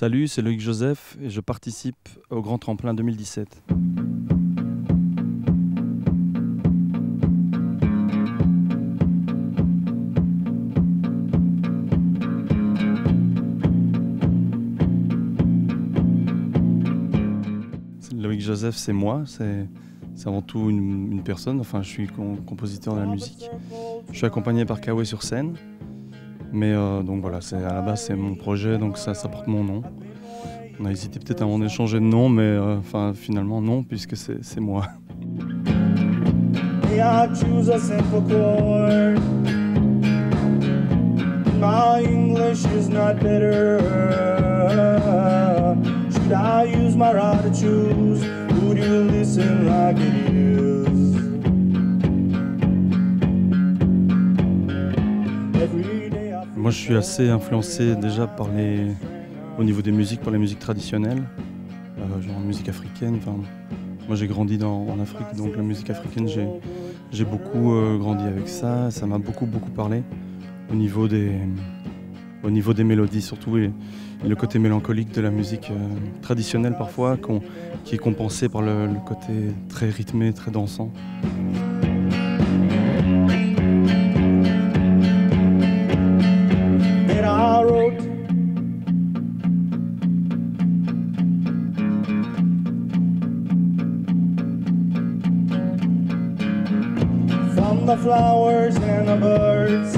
Salut, c'est Loïc Joseph et je participe au Grand Tremplin 2017. Loïc Joseph, c'est moi, c'est avant tout une, personne. Enfin, je suis compositeur de la musique. Je suis accompagné par Kawe sur scène. Mais euh, donc voilà, à la base c'est mon projet, donc ça, ça porte mon nom. On a hésité peut-être avant d'échanger de nom, mais euh, finalement non, puisque c'est moi. My English is not better. Should I use my right to choose? Would you listen like it is? Moi, je suis assez influencé déjà par les, au niveau des musiques, par les musiques traditionnelles, euh, genre musique africaine. Moi, j'ai grandi dans, en Afrique, donc la musique africaine, j'ai beaucoup euh, grandi avec ça. Ça m'a beaucoup, beaucoup parlé au niveau des, au niveau des mélodies, surtout et, le côté mélancolique de la musique euh, traditionnelle parfois, qui est compensé par le côté très rythmé, très dansant. The flowers and the birds.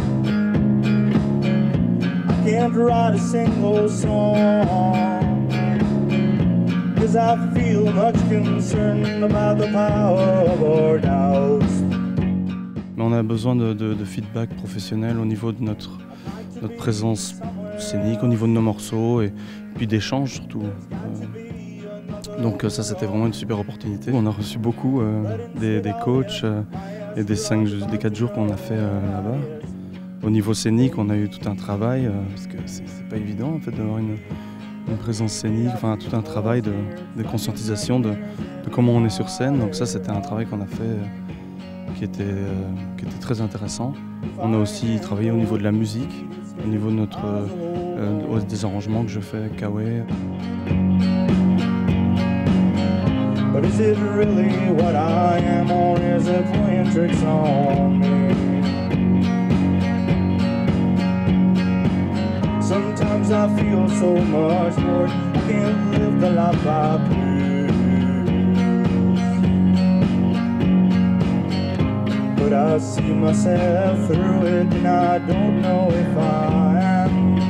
I can't write a single song. Cause I feel much concerned about the power of our doubts. Mais on a besoin de, de, de feedback professionnel au niveau de notre, notre présence scénique, au niveau de nos morceaux et puis d'échanges surtout. Euh, donc ça c'était vraiment une super opportunité. On a reçu beaucoup euh, des, des, coachs. Euh, et des, 5, des 4 jours qu'on a fait euh, là-bas. Au niveau scénique, on a eu tout un travail, euh, parce que c'est pas évident en fait d'avoir une, présence scénique, enfin tout un travail de, conscientisation de, comment on est sur scène. Donc ça, c'était un travail qu'on a fait euh, qui, était, qui était très intéressant. On a aussi travaillé au niveau de la musique, au niveau de notre, des arrangements que je fais avec Kawe. But is it really what I am, or is it playing tricks on me? Sometimes I feel so much more. I can't live the life I choose. But I see myself through it, and I don't know if I am.